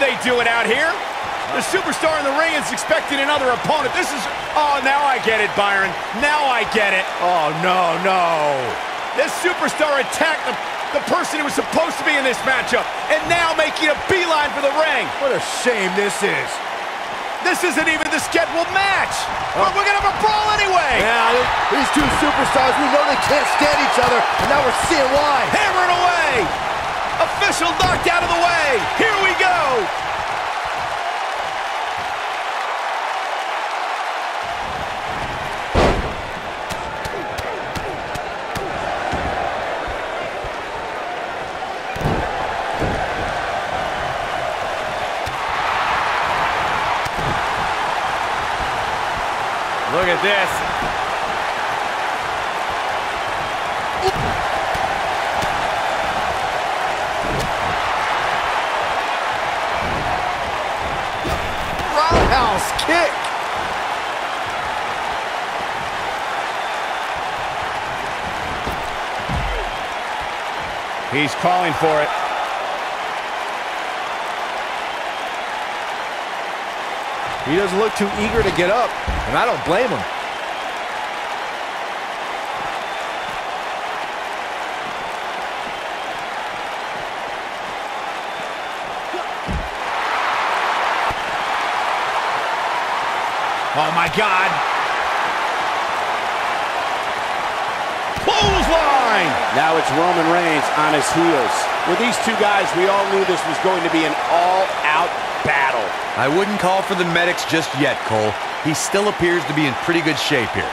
they doing out here? The superstar in the ring is expecting another opponent. This is... Oh, now I get it, Byron. Now I get it. Oh, no, no. This superstar attacked the, the person who was supposed to be in this matchup and now making a beeline for the ring. What a shame this is. This isn't even the scheduled match. But we're going to have a brawl anyway. Yeah, these two superstars, we know they can't stand each other, and now we're seeing why. Hammering away. Official knocked Look at this. Roundhouse kick. He's calling for it. He doesn't look too eager to get up, and I don't blame him. Oh, my God. Clothesline. Now it's Roman Reigns on his heels. With these two guys, we all knew this was going to be an all-out battle. I wouldn't call for the medics just yet, Cole. He still appears to be in pretty good shape here.